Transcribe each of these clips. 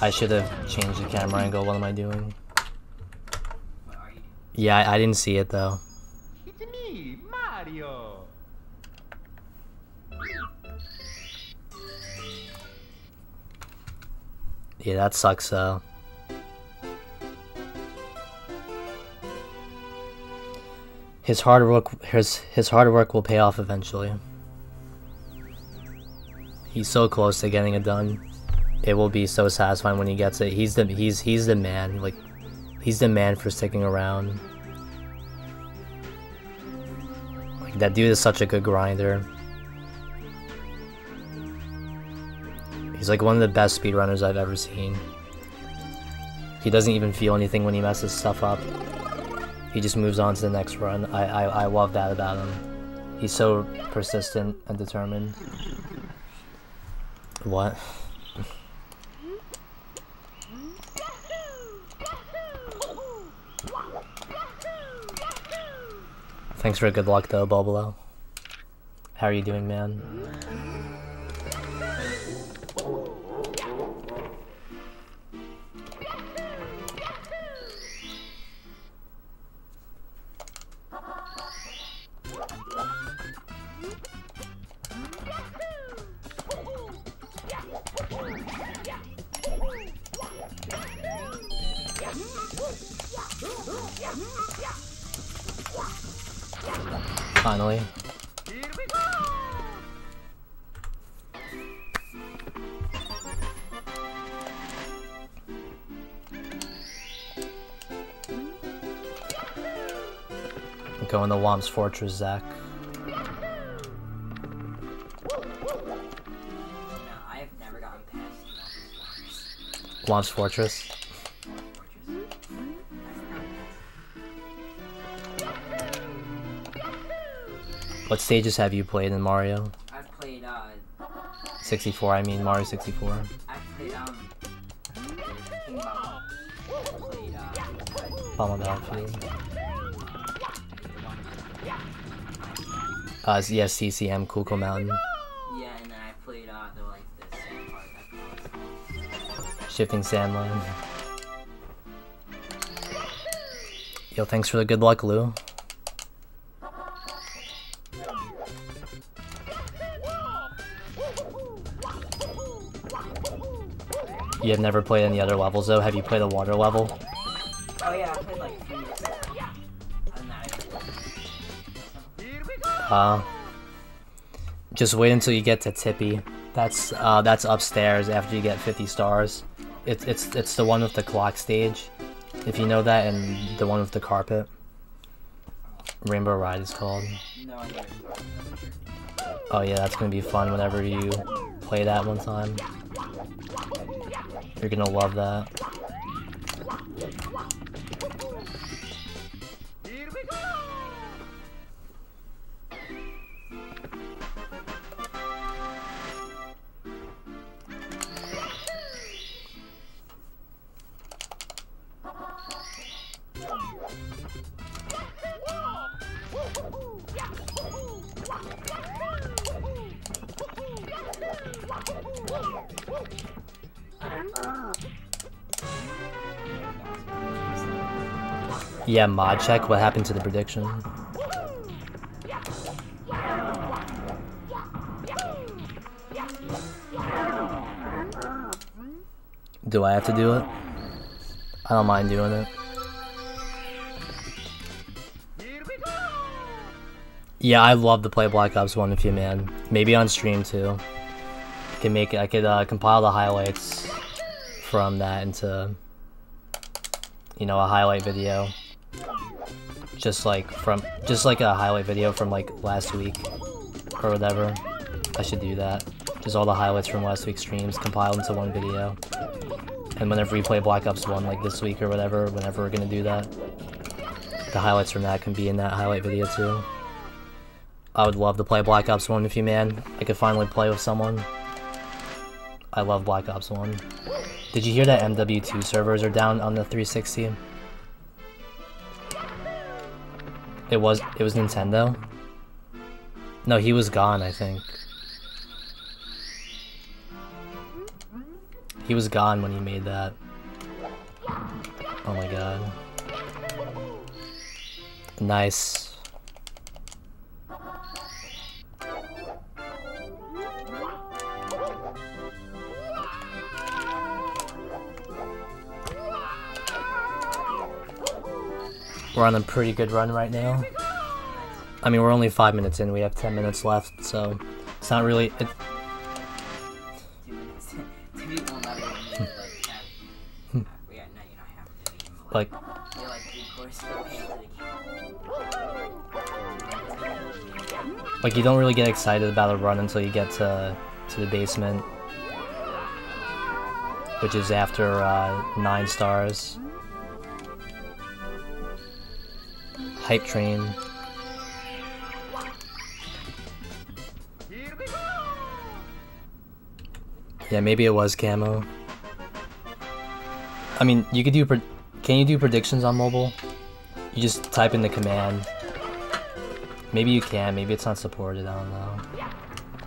I should have changed the camera angle. What am I doing? Yeah, I, I didn't see it though. It's me, Mario. Yeah, that sucks though. His hard work his his hard work will pay off eventually. He's so close to getting it done. It will be so satisfying when he gets it. He's the he's he's the man. Like he's the man for sticking around. Like that dude is such a good grinder. He's like one of the best speedrunners I've ever seen. He doesn't even feel anything when he messes stuff up. He just moves on to the next run. I, I, I love that about him. He's so persistent and determined. What? Thanks for good luck though, Bobolo. How are you doing, man? Finally. Going to Whomp's Fortress, Zach. No, I've never Whomp's Fortress. What stages have you played in Mario? I've played, uh, 64, I mean Mario 64. I've played, um, King Bubba. Played, uh, Bomb Battlefield. Uh, yeah, CCM, Kuko Mountain. yeah, and then I played, uh, the, like, the sand part, I Shifting Sand Land. Yo, thanks for the good luck, Lou. You have never played any other levels though? Have you played a water level? Oh yeah, I played, like, three years ago. And then I Uh, just wait until you get to Tippy. That's uh, that's upstairs after you get 50 stars. It's it's it's the one with the clock stage, if you know that, and the one with the carpet. Rainbow Ride is called. Oh yeah, that's gonna be fun whenever you play that one time. You're gonna love that. Yeah, mod check. What happened to the prediction? Do I have to do it? I don't mind doing it. Yeah, I love to play Black Ops 1 with you, man. Maybe on stream too. I can make. I could uh, compile the highlights from that into, you know, a highlight video. Just like from, just like a highlight video from like last week or whatever. I should do that. Just all the highlights from last week's streams compiled into one video. And whenever we play Black Ops 1 like this week or whatever, whenever we're gonna do that, the highlights from that can be in that highlight video too. I would love to play Black Ops 1 with you, man. I could finally play with someone. I love Black Ops 1. Did you hear that MW2 servers are down on the 360? It was it was Nintendo? No, he was gone, I think. He was gone when he made that. Oh my god. Nice. We're on a pretty good run right now. I mean, we're only five minutes in. We have ten minutes left, so it's not really. It, like, like you don't really get excited about a run until you get to to the basement, which is after uh, nine stars. Hype train. Yeah, maybe it was camo. I mean, you could do. Can you do predictions on mobile? You just type in the command. Maybe you can. Maybe it's not supported. I don't know.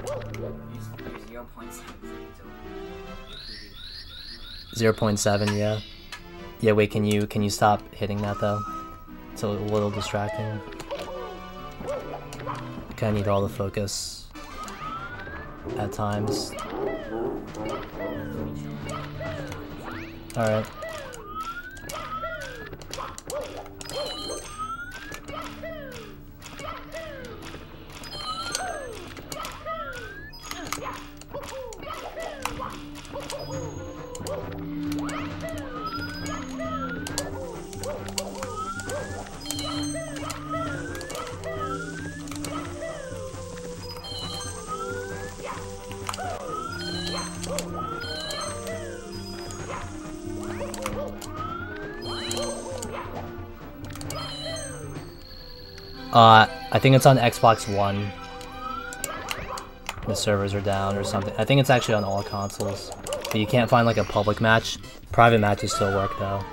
You're, you're 0.7 seconds over. Zero point seven. Yeah. Yeah. Wait. Can you can you stop hitting that though? It's a little distracting. Kind of need all the focus. At times. All Uh, I think it's on Xbox One. The servers are down or something. I think it's actually on all consoles. But you can't find like a public match. Private matches still work though.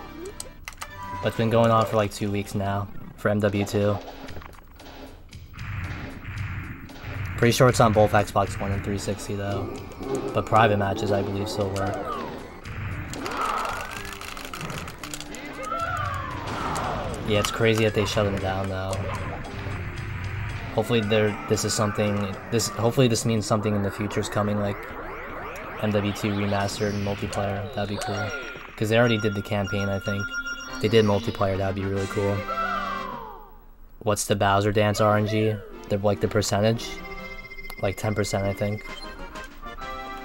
But it's been going on for like two weeks now for MW2. Pretty sure it's on both Xbox One and 360 though. But private matches I believe still work. Yeah, it's crazy that they shut them down though. Hopefully there this is something this hopefully this means something in the future is coming like MW2 remastered and multiplayer. That'd be cool. Cuz they already did the campaign, I think. If they did multiplayer, that'd be really cool. What's the Bowser Dance RNG? They're like the percentage? Like 10%, I think.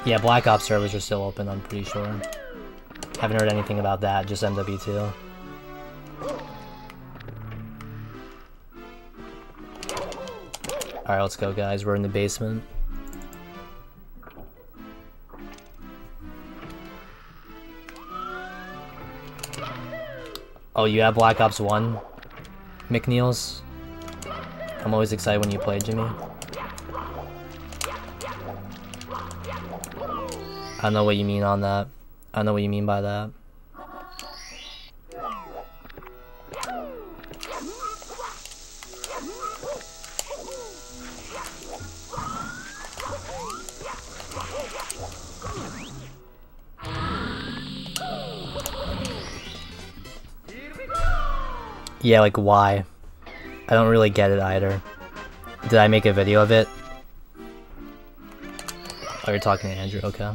Yeah, Black Ops servers are still open, I'm pretty sure. Haven't heard anything about that, just MW2. Alright, let's go, guys. We're in the basement. Oh, you have Black Ops 1? McNeils? I'm always excited when you play, Jimmy. I don't know what you mean on that. I don't know what you mean by that. Yeah, like why? I don't really get it either. Did I make a video of it? Oh, you're talking to Andrew, okay.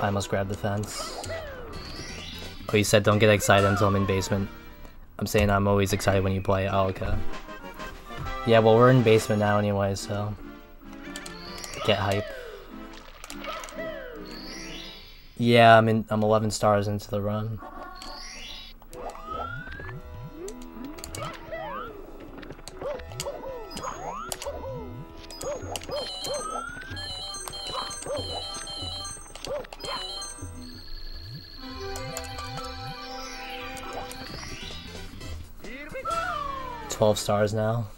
I must grab the fence. Oh, you said don't get excited until I'm in basement. I'm saying I'm always excited when you play. Oh, okay. Yeah, well, we're in basement now anyway, so... Get hype. Yeah, I'm in. I'm 11 stars into the run. 12 stars now.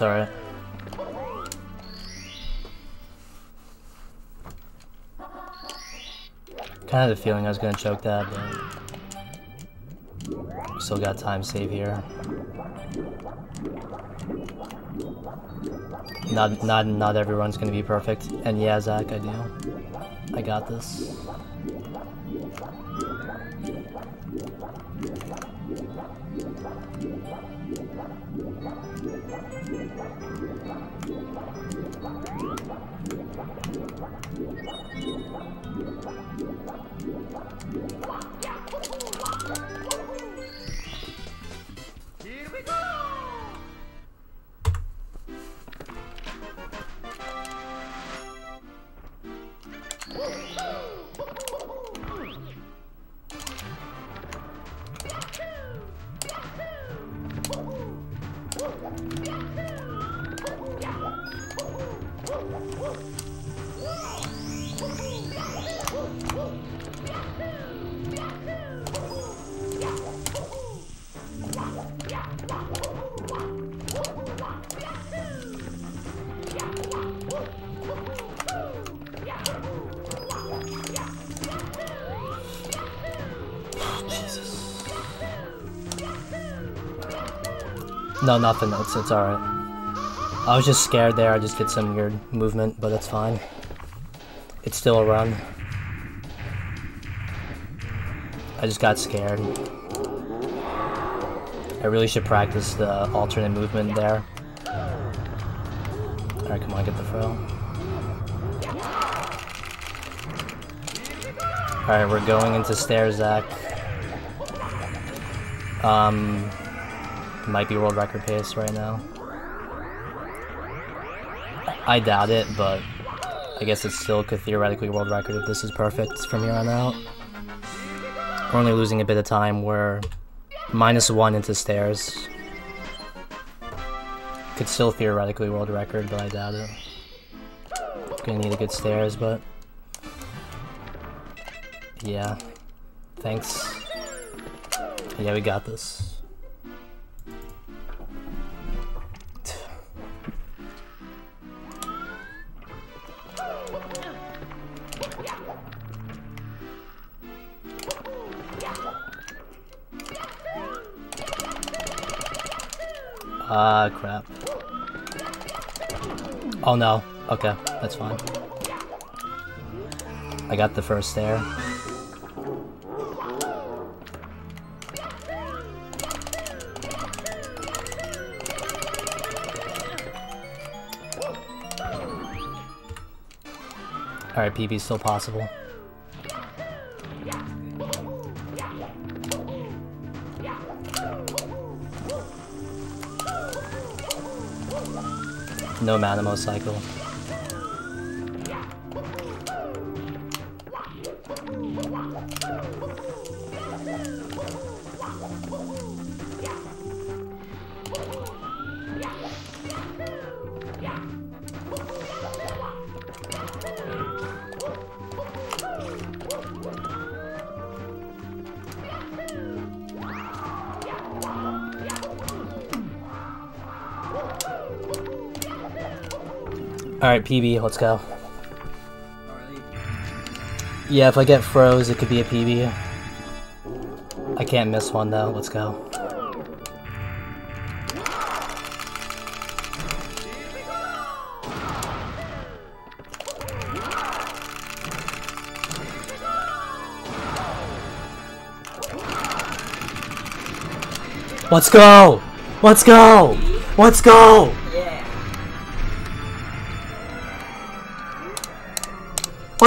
That's alright. Kind of the feeling I was gonna choke that, but still got time save here. Not not not everyone's gonna be perfect, and yeah, Zach, I do. I got this. No, nothing. It's it's alright. I was just scared there. I just did some weird movement, but it's fine. It's still a run. I just got scared. I really should practice the alternate movement there. Alright, come on, get the throw. Alright, we're going into stairs, Zach. Um, might be world record pace right now. I doubt it, but I guess it still could theoretically world record if this is perfect from here on out. We're only losing a bit of time. We're minus one into stairs. Could still theoretically world record, but I doubt it. Gonna need a good stairs, but yeah. Thanks. Yeah, we got this. Ah, crap. Oh no. Okay, that's fine. I got the first there. Alright, PB's still possible. No Manimo cycle. Alright, PB, let's go. Yeah, if I get froze, it could be a PB. I can't miss one though, let's go. Let's go! Let's go! Let's go!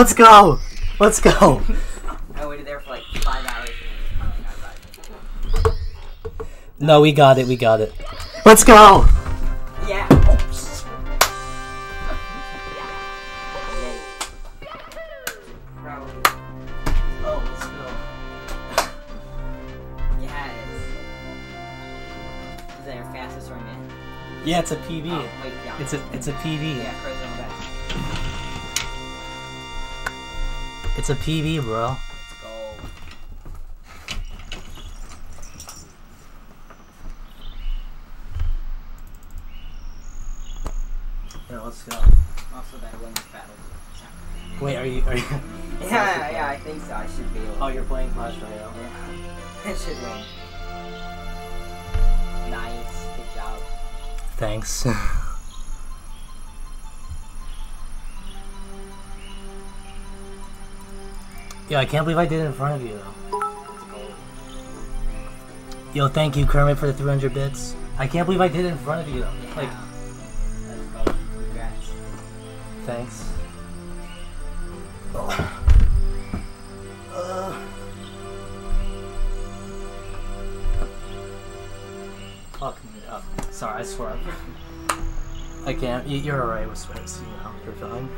Let's go! Let's go! I waited there for like five hours and then I got back. No, we got it, we got it. Let's go! Yeah. Oops. Oh, yeah, it's. Is that your fastest swing in? Yeah, it's a PB. Oh, wait, yeah. It's a it's a PB. yeah, It's a PB, bro. Let's go. Yeah, let's go. Also, better win this battle. Wait, are you? Are you? Yeah, yeah, I think so. I should be able. Oh, you're playing Clash Royale. Yeah. I should win. Nice. Good job. Thanks. Yo, I can't believe I did it in front of you. though. Yo, thank you, Kermit, for the 300 bits. I can't believe I did it in front of you. though. Yeah. Like, Let's go. Congrats. thanks. Uh. Fuck me up. Sorry, I swear. I can't. You- You're alright with sweats, you know. You're fine.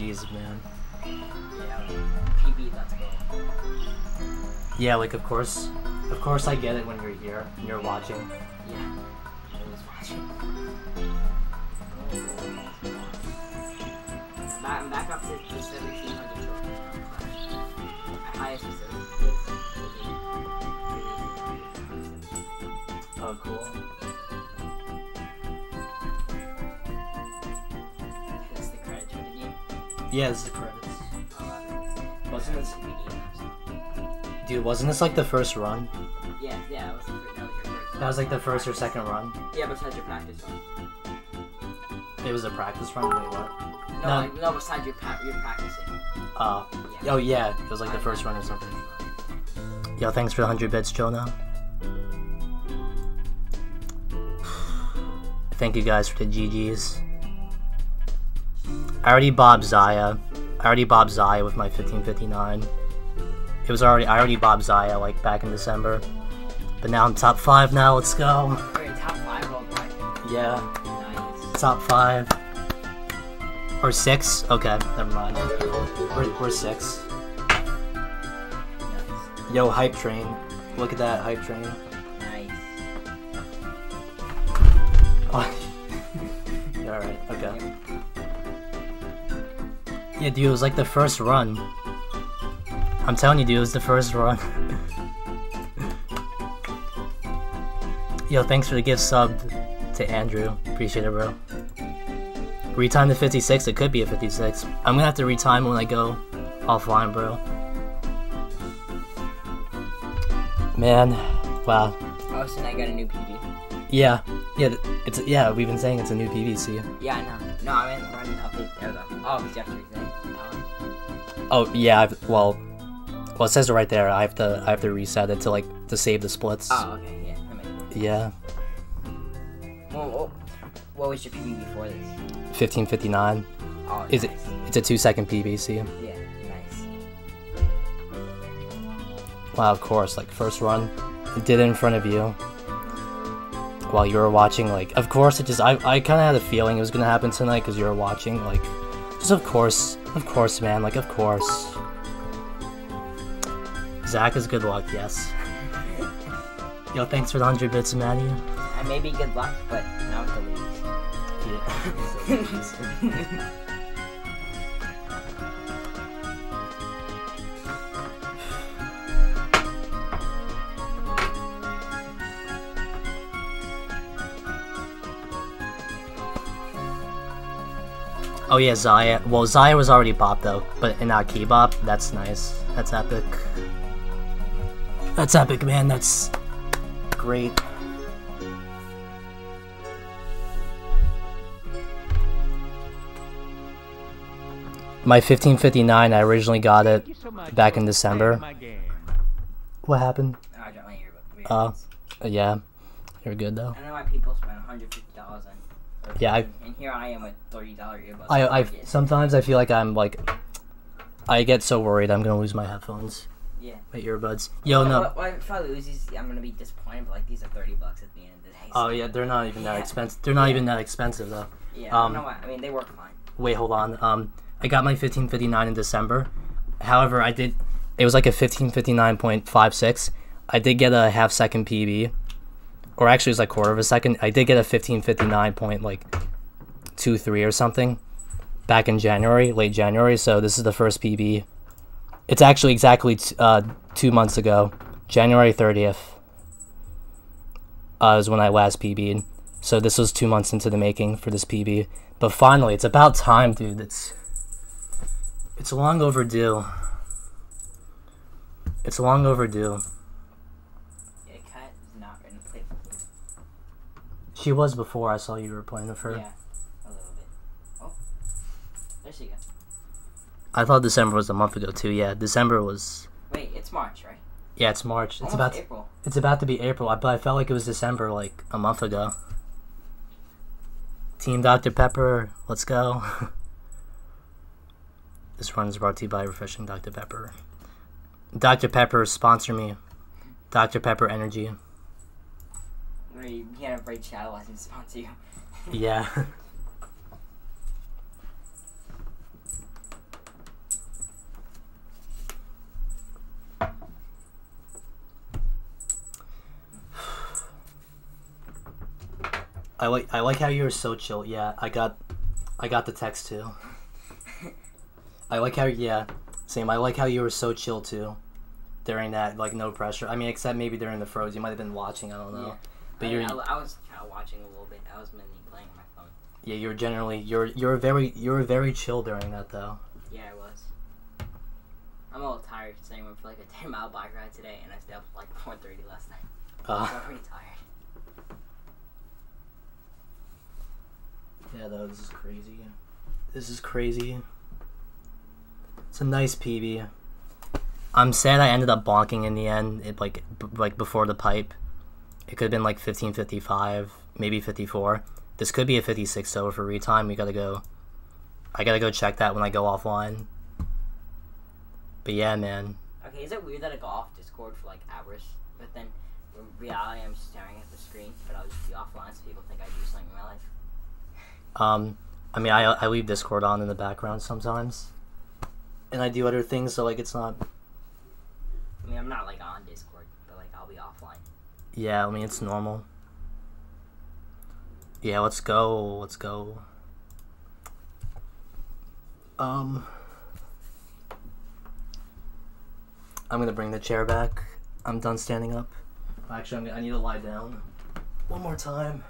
jeez, man. Yeah, PB, let's. Yeah, like of course, of course I get it when you're here and you're watching. Yeah, I was watching. Back, back up to 17. Yeah, this is the credits. Wasn't this, Yeah, dude? Wasn't this like the first run? yeah, that was, the, fir- that was your first. That was like the first or second run. Yeah, besides your practice run. It was a practice run. Wait, what? No, No. like, no, besides your, pa- your practicing. Uh, Yeah. oh yeah, it was like the first run or something. Yo, thanks for the hundred bits, Jonah. Thank you guys for the GGs. I already bobbed Zaya. I already bobbed Zaya with my 1559. It was already I already bobbed Zaya like back in December. But now I'm top five now, let's go. You're top five. Yeah, Nice. top five. Or six? Okay, never mind. We're, we're six. Nice. Yo, hype train. Look at that hype train. Yeah, dude, it was like the first run. I'm telling you, dude, it was the first run. Yo, thanks for the gift sub to Andrew. Appreciate it, bro. Retime to 56, it could be a 56. I'm gonna have to retime when I go offline, bro. Man, wow. Oh, so now I got a new PB. Yeah, yeah, it's yeah. We've been saying it's a new PB. PVC. Yeah, I know. No, I meant running update there though. Oh, because you Oh yeah, I've, well, well it says it right there. I have to I have to reset it to like to save the splits. Oh, okay, yeah. That makes sense. Yeah, Well, what, what was your PB before this? fifteen fifty nine. Oh, Is it? It's a two second PVC. Yeah, nice. Wow, of course. Like first run, it did it in front of you. While you were watching, like of course it just I I kind of had a feeling it was gonna happen tonight because you were watching. Like, just of course, of course, man. Like of course. Zach is good luck. Yes. Yo, thanks for the hundred bits, Maddie. may be good luck, but not with the leagues. Yeah. oh yeah, Zaya. Well, Zaya was already bop though, but in that key bop, that's nice. That's epic. That's epic, man. That's great. My 1559, I originally got it back in December. playing my game. What happened? Oh, I got my earbud. Uh, yeah. You're good though. I know why people spend 150 dollars on. Yeah, I- and here I am with 30 dollar earbuds. I I sometimes I feel like I'm like I get so worried I'm gonna lose my headphones, yeah. my earbuds. Yo, no. Well, well, if I lose these, I'm gonna be disappointed. But like these are 30 bucks at the end of the day. Oh yeah, they're not even that Yeah. expensive. They're not Yeah. even that expensive though. Yeah. I um, don't know why. I mean, they work fine. Wait, hold on. Um, I got my 1559 in December. However, I did. It was like a 1559.56. I did get a half second PB, or actually it was like quarter of a second. I did get a 1559 point like two three or something back in January, late January. So this is the first PB. It's actually exactly uh, two months ago, January 30th. Uh, is when I last PB'd. So this was two months into the making for this PB. But finally, it's about time, dude. It's it's long overdue. It's long overdue. Yeah, cat is not gonna play for me. She was before I saw you were playing with her. Yeah, a little bit. Oh, there she goes. I thought December was a month ago too. Yeah, December was. Wait, it's March, right? Yeah, it's March. It's Almost about. To, April. it's about to be April. I, but I felt like it was December, like a month ago. Team Dr Pepper, let's go. this run is brought to you by Refreshing Dr Pepper. Dr Pepper, sponsor me. Dr Pepper Energy. Where you can't Shadow as sponsor you. Yeah. I like I like how you were so chill. Yeah, I got I got the text too. I like how yeah, same. I like how you were so chill too. During that, like no pressure. I mean, except maybe during the froze, you might have been watching. I don't know. Yeah. But I, you're I, I was kind of watching a little bit. I was mainly playing on my phone. Yeah, you're generally you're you're very you're very chill during that though. Yeah, I was. I'm a little tired because I went for like a 10 mile bike ride today and I stayed up like 4:30 last night. Uh, I'm pretty tired. yeah, though this is crazy. This is crazy. It's a nice PB. I'm sad I ended up bonking in the end. It like b- like before the pipe. It could have been like 1555, maybe 54. This could be a 56 though for retime. We gotta go. I gotta go check that when I go offline. But yeah, man. Okay, is it weird that I go off Discord for like hours, but then in reality I'm staring at the screen, but I'll just be offline so people think I do something in my life? Um, I mean, I I leave Discord on in the background sometimes, and I do other things. So like, it's not. I mean, I'm not like on Discord, but like I'll be offline. Yeah, I mean, it's normal. Yeah, let's go. Let's go. Um, I'm gonna bring the chair back. I'm done standing up. Actually, I'm, I need to lie down one more time.